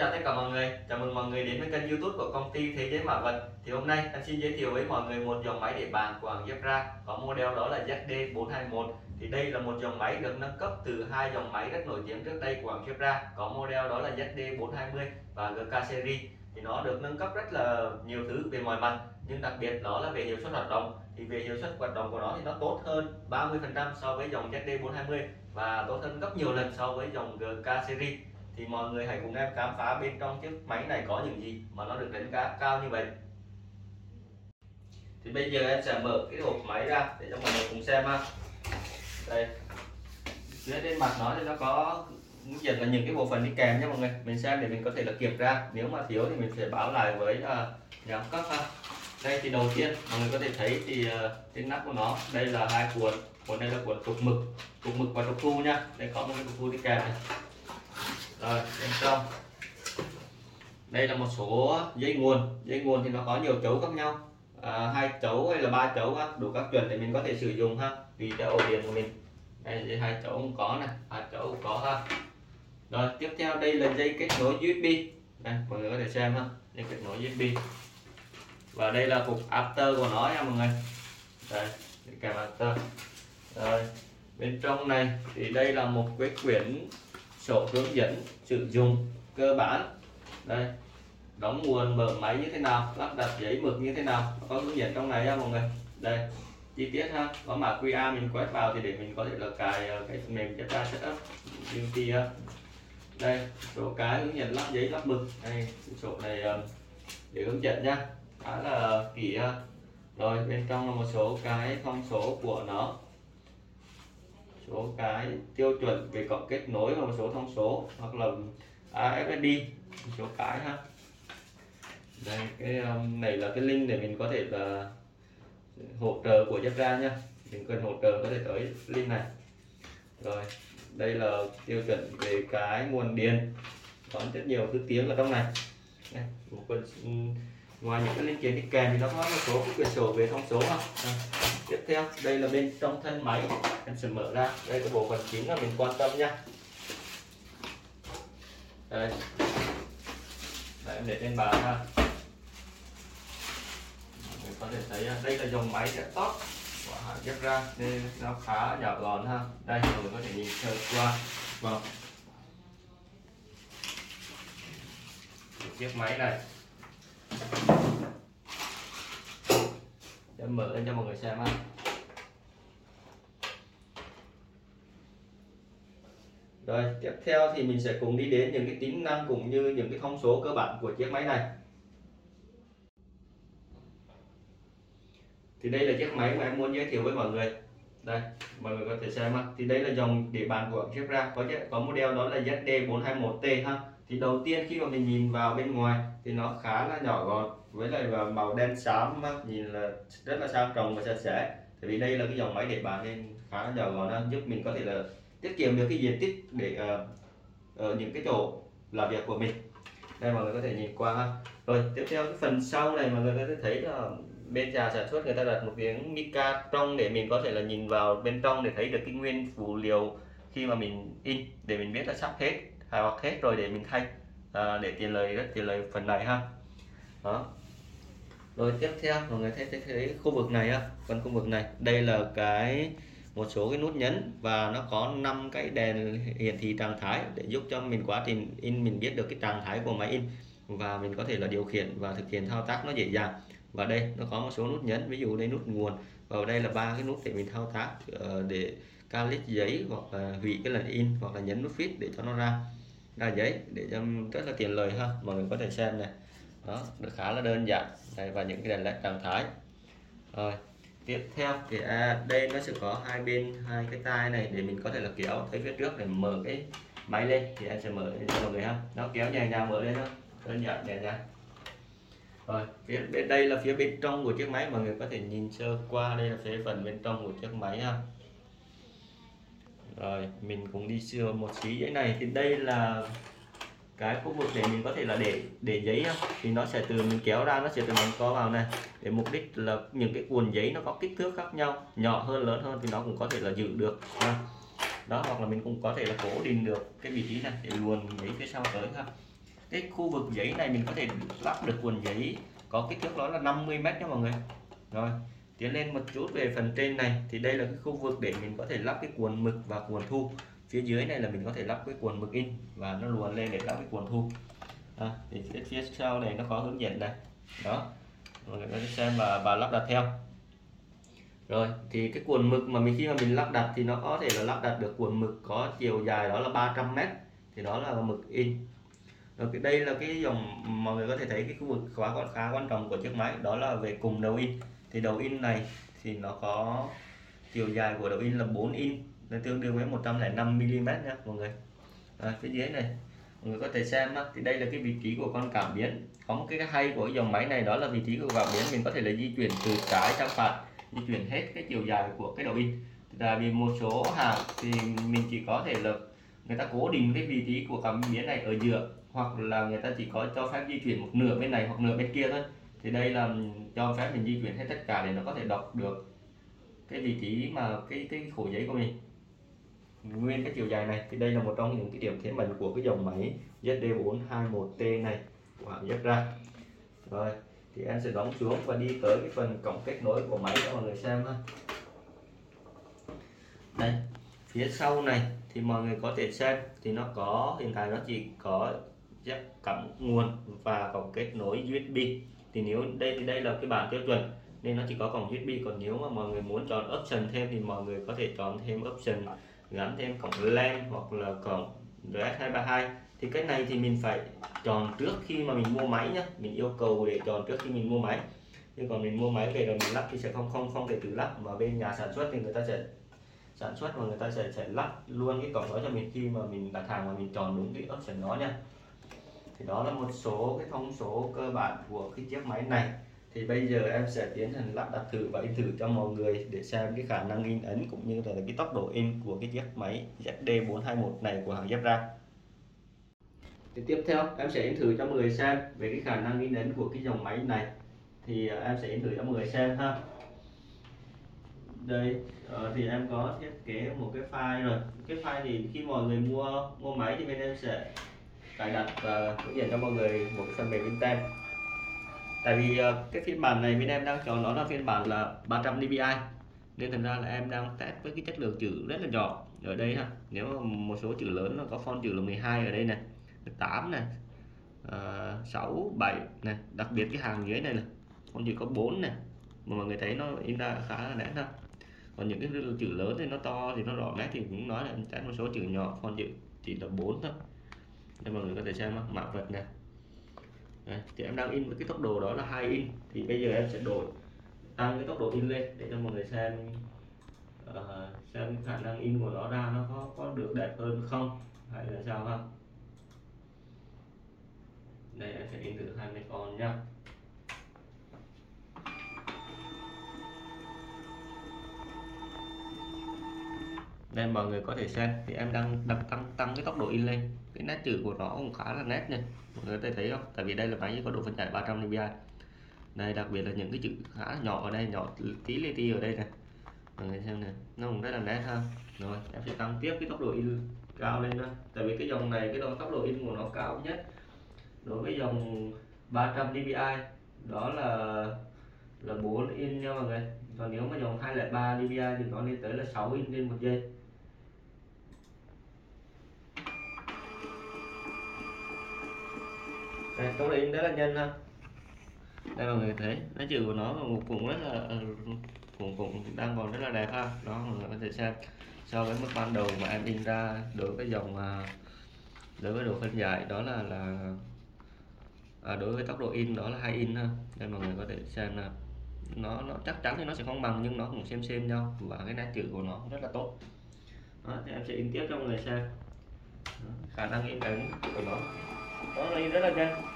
chào tất cả mọi người, chào mừng mọi người đến với kênh youtube của công ty Thế giới Mã Vật. Thì hôm nay anh xin giới thiệu với mọi người một dòng máy để bàn của hãng Zebra Có model đó là ZD421 Thì đây là một dòng máy được nâng cấp từ hai dòng máy rất nổi tiếng trước đây của hãng Zebra Có model đó là ZD420 và GK Series. Thì nó được nâng cấp rất là nhiều thứ về mọi mặt Nhưng đặc biệt đó là về hiệu suất hoạt động. Thì về hiệu suất hoạt động của nó thì nó tốt hơn 30% so với dòng ZD420 Và tốt hơn gấp nhiều lần so với dòng GK Series thì mọi người hãy cùng em khám phá bên trong chiếc máy này có những gì mà nó được đánh giá cao như vậy. Thì bây giờ em sẽ mở cái hộp máy ra để cho mọi người cùng xem ha. Đây. Dưới trên mặt nó thì nó có hướng dẫn là những cái bộ phận đi kèm nha mọi người. Mình xem để mình có thể là kiểm tra. Nếu mà thiếu thì mình sẽ báo lại với uh, nhà cấp ha. Đây thì đầu tiên mọi người có thể thấy thì uh, trên nắp của nó đây là hai cuộn. Cuộn đây là cuộn trục mực. Trục mực và trục thu nha. Đây có một cái trục thu đi kèm này rồi bên trong đây là một số dây nguồn. Dây nguồn thì nó có nhiều chấu khác nhau. À, hai chấu hay là ba chấu ha đủ các chuẩn để mình có thể sử dụng ha. Tùy theo ổ điện của mình. Đây dây hai chấu cũng có này ba chấu cũng có ha. Rồi tiếp theo đây là dây kết nối USB đây mọi người có thể xem ha. Dây kết nối USB và đây là cục after của nó nha mọi người. Đây kèm after rồi bên trong này thì đây là một cái quyển sổ hướng dẫn sử dụng cơ bản. Đây, đóng nguồn mở máy như thế nào, lắp đặt giấy mực như thế nào, có hướng dẫn trong này nha mọi người? Đây, chi tiết ha, có mã QR mình quét vào thì để mình có thể là cài ờ, cái phần mềm cho ta setup ha. Đây, số cái hướng dẫn lắp giấy, lắp mực. Đây sổ này ờ, để hướng dẫn nha, khá là kỹ ha. Rồi, bên trong là một số cái thông số của nó số cái tiêu chuẩn về cộng kết nối và một số thông số hoặc là AFSD một số cái ha. Đây cái um, này là cái link để mình có thể là hỗ trợ của Jabra nha mình cần hỗ trợ có thể tới link này. Rồi đây là tiêu chuẩn về cái nguồn điện. Có rất nhiều thứ tiếng ở trong này. Đây, một phần ừ, ngoài những cái linh kiện đi kèm thì nó có một số cái quyển sổ về thông số ha tiếp theo đây là bên trong thân máy. Em sẽ mở ra. Đây là bộ phận chính là mình quan tâm nha đây. Đấy, em để trên bàn ha. Mình có thể thấy à, đây là dòng máy laptop của hãng ghép ra nên nó khá nhỏ gọn ha. Đây mọi người có thể nhìn sơ qua. Vâng. Chiếc máy này để mở lên cho mọi người xem ha rồi, tiếp theo thì mình sẽ cùng đi đến những cái tính năng cũng như những cái thông số cơ bản của chiếc máy này. Thì đây là chiếc máy mà em muốn giới thiệu với mọi người đây mọi người có thể xem ha thì đây là dòng để bàn của chiếc ra có có model đó là ZD421T ha. Thì đầu tiên khi mà mình nhìn vào bên ngoài thì nó khá là nhỏ gọn. Với lại màu đen xám nhìn là rất là sang trọng và sạch sẽ. Tại vì đây là cái dòng máy để bàn nên khá là nhỏ gọn giúp mình có thể là tiết kiệm được cái diện tích để uh, ở những cái chỗ làm việc của mình. Đây mọi người có thể nhìn qua ha. Rồi tiếp theo cái phần sau này mọi người có thể thấy là bên nhà sản xuất người ta đặt một miếng mica trong để mình có thể là nhìn vào bên trong để thấy được cái nguyên phụ liệu khi mà mình in để mình biết là sắp hết à, hoặc hết rồi để mình thay à, để tiền lời rất tiền lời phần này ha. Đó. Rồi tiếp theo mọi người thấy, thấy, thấy khu vực này á phần khu vực này. Đây là cái một số cái nút nhấn và nó có 5 cái đèn hiển thị trạng thái để giúp cho mình quá trình in mình biết được cái trạng thái của máy in và mình có thể là điều khiển và thực hiện thao tác nó dễ dàng và đây nó có một số nút nhấn ví dụ đây nút nguồn và đây là ba cái nút để mình thao tác ờ, để calix giấy hoặc là hủy cái lần in hoặc là nhấn nút fit để cho nó ra. Ra giấy để cho rất là tiện lợi ha mọi người có thể xem này. Đó được khá là đơn giản. Đây, và những cái đèn led trạng thái rồi tiếp theo thì à, đây nó sẽ có hai bên hai cái tai này để mình có thể là kéo tới phía trước để mở cái máy lên. Thì em sẽ mở cho mọi người ha. Nó kéo nhẹ nhàng mở lên thôi đơn giản nhẹ nhàng rồi, phía bên đây là phía bên trong của chiếc máy, mọi người có thể nhìn sơ qua. Đây là phía phần bên trong của chiếc máy ha. Rồi, mình cũng đi sửa một xí giấy này. Thì đây là cái khu vực để mình có thể là để để giấy ha. Thì nó sẽ từ, mình kéo ra, nó sẽ từ mình co vào này. Để mục đích là những cái cuộn giấy nó có kích thước khác nhau, nhỏ hơn, lớn hơn thì nó cũng có thể là giữ được ha. Đó, hoặc là mình cũng có thể là cố định được cái vị trí này để luồn giấy phía sau tới ha cái khu vực giấy này mình có thể lắp được quần giấy có kích thước đó là 50 mét nha mọi người. Rồi tiến lên một chút về phần trên này thì đây là cái khu vực để mình có thể lắp cái cuộn mực và cuộn thu. Phía dưới này là mình có thể lắp cái cuộn mực in và nó luồn lên để lắp cái cuộn thu. À, thì phía, phía sau này nó có hướng dẫn này. Đó mọi người có thể xem và và lắp đặt theo. Rồi thì cái cuộn mực mà mình khi mà mình lắp đặt thì nó có thể là lắp đặt được cuộn mực có chiều dài đó là 300 mét thì đó là mực in. Ờ, rồi đây là cái dòng mọi người có thể thấy cái khu vực khá khá quan trọng của chiếc máy đó là về cùng đầu in. Thì đầu in này thì nó có chiều dài của đầu in là 4 in nó tương đương với 105 mm nha mọi người. À, phía dưới này mọi người có thể xem á, thì đây là cái vị trí của con cảm biến. Có một cái hay của cái dòng máy này đó là vị trí của cảm biến mình có thể là di chuyển từ trái sang phải di chuyển hết cái chiều dài của cái đầu in. Tại vì một số hàng thì mình chỉ có thể là người ta cố định cái vị trí của cảm biến này ở giữa hoặc là người ta chỉ có cho phép di chuyển một nửa bên này hoặc nửa bên kia thôi. Thì đây là cho phép mình di chuyển hết tất cả để nó có thể đọc được cái vị trí mà cái cái khổ giấy của mình. Nguyên cái chiều dài này, thì đây là một trong những cái điểm thế mạnh của cái dòng máy ZD421T này. Của hãng ra. Rồi, thì em sẽ đóng xuống và đi tới cái phần cổng kết nối của máy cho mọi người xem ha. Đây, phía sau này thì mọi người có thể xem thì nó có, hiện tại nó chỉ có jack cắm nguồn và cổng kết nối USB thì nếu đây thì đây là cái bản tiêu chuẩn, nên nó chỉ có cổng USB còn nếu mà mọi người muốn chọn option thêm thì mọi người có thể chọn thêm option gắn thêm cổng LAN hoặc là cổng RS232 thì cái này thì mình phải chọn trước khi mà mình mua máy nhé mình yêu cầu để chọn trước khi mình mua máy. Nhưng còn mình mua máy về rồi mình lắp thì sẽ không không không thể tự lắp. Mà bên nhà sản xuất thì người ta sẽ sản xuất và người ta sẽ sẽ lắp luôn cái cổng đó cho mình khi mà mình đặt hàng và mình chọn đúng cái option đó nha thì đó là một số cái thông số cơ bản của cái chiếc máy này. Thì bây giờ em sẽ tiến hành lắp đặt thử và in thử cho mọi người để xem cái khả năng in ấn cũng như là cái tốc độ in của cái chiếc máy ZD421 này của hãng Zebra thì tiếp theo, em sẽ in thử cho mọi người xem về cái khả năng in ấn của cái dòng máy này. Thì ờ, em sẽ in thử cho mọi người xem ha. Đây ờ, thì em có thiết kế một cái file rồi. Cái file thì khi mọi người mua mua máy thì bên em sẽ cài đặt và hướng dẫn cho mọi người một cái phần mềm Intel. Tại vì ờ, cái phiên bản này bên em đang chọn nó là phiên bản là 300 dpi nên thành ra là em đang test với cái chất lượng chữ rất là nhỏ ở đây ha. Nếu mà một số chữ lớn nó có font chữ là 12 ở đây này 8 này uh, 6 7 này đặc biệt cái hàng dưới này là con chữ có 4 này. Mà mọi người thấy nó in ra khá là nét ha. Còn những cái chữ lớn thì nó to thì nó rõ nét thì cũng nói là test một số chữ nhỏ font chữ chỉ là 4 thôi để mọi người có thể xem mã vật này Đấy, thì em đang in với cái tốc độ đó là hai in. Thì bây giờ em sẽ đổi tăng cái tốc độ in lên để cho mọi người xem uh, xem khả năng in của nó ra nó có có được đẹp hơn không hay là sao không đây em sẽ in thử 20 con nhá. Đây, mọi người có thể xem. Thì em đang đặt tăng tăng cái tốc độ in lên cái nét chữ của nó cũng khá là nét nha. Mọi người có thể thấy không? Tại vì đây là máy có độ phân giải 300 dpi. Đây, đặc biệt là những cái chữ khá nhỏ ở đây, nhỏ tí li ti ở đây này. Mọi người xem này, nó cũng rất là nét ha. Rồi, em sẽ tăng tiếp cái tốc độ in cao lên nữa tại vì cái dòng này, cái độ tốc độ in của nó cao nhất đối với dòng 300 dpi. Đó là là 4 in nha mọi người. Còn nếu mà dòng 203 dpi thì nó lên tới là 6 in trên một giây. Đây tốc độ in rất là nhanh ha. Đây mọi người thấy nó chữ của nó là một cũng rất là ờ, cũng đang còn rất là đẹp ha. Đó mọi người có thể xem. So với mức ban đầu mà em in ra đối với dòng à, đối với độ phân giải đó là là à, đối với tốc độ in đó là hai in ha. Đây mọi người có thể xem là nó nó chắc chắn thì nó sẽ không bằng nhưng nó cũng xem xem nhau. Và cái nét chữ của nó rất là tốt. Đó, thì em sẽ in tiếp cho mọi người xem. Đó, khả năng in ấn của nó. Đó là in rất là nhanh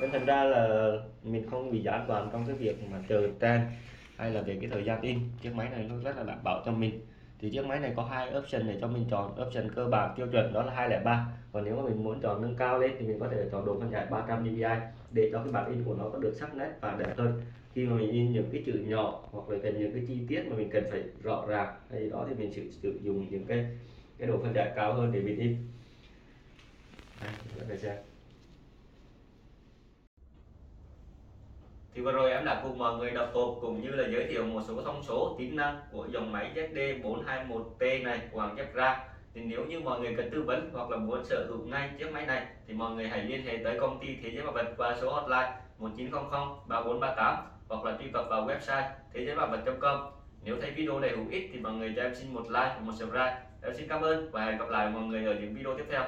nên thành ra là mình không bị gián đoạn trong cái việc mà chờ trang hay là về cái thời gian in. Chiếc máy này nó rất là đảm bảo cho mình. Thì chiếc máy này có hai option để cho mình chọn. Option cơ bản tiêu chuẩn đó là 203 còn nếu mà mình muốn chọn nâng cao lên thì mình có thể chọn độ phân giải 300 dpi để cho cái bản in của nó có được sắc nét và đẹp hơn. Khi mà mình in những cái chữ nhỏ hoặc là cần những cái chi tiết mà mình cần phải rõ ràng hay đó thì mình sử, sử dụng những cái cái độ phân giải cao hơn để mình in. Đây, có thể xem thì vừa rồi em đã cùng mọi người đọc hộp cũng như là giới thiệu một số thông số tính năng của dòng máy ZD421T này của hãng Ra. thì nếu như mọi người cần tư vấn hoặc là muốn sở hữu ngay chiếc máy này, thì mọi người hãy liên hệ tới công ty Thế giới bảo vật qua số hotline 1900 3438 hoặc là truy cập vào website thế giới bảo vật.com nếu thấy video này hữu ích thì mọi người cho em xin một like và một subscribe. Em xin cảm ơn và hẹn gặp lại mọi người ở những video tiếp theo.